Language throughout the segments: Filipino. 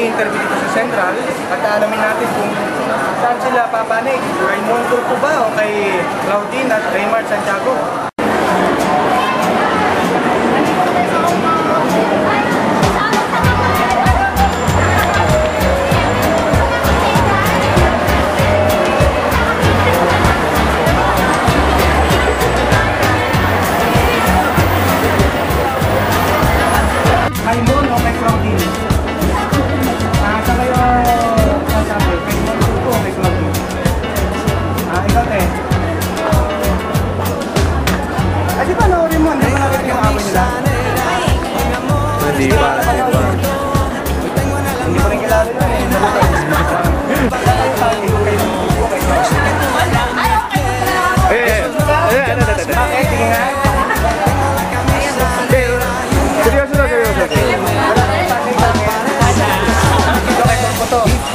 mag-interview dito sa Central at alamin natin kung saan sila papanig. Kay Montour po ba o kay Claudine at Raymar Santiago?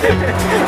Yeah.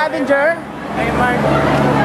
Lavender. Hey, Mark.